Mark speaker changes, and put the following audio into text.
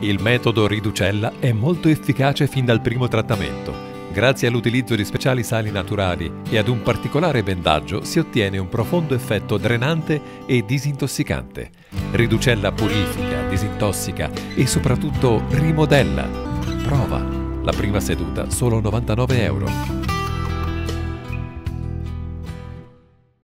Speaker 1: Il metodo Riducella è molto efficace fin dal primo trattamento. Grazie all'utilizzo di speciali sali naturali e ad un particolare bendaggio si ottiene un profondo effetto drenante e disintossicante. Riducella purifica, disintossica e soprattutto rimodella. Prova. La prima seduta solo 99 euro.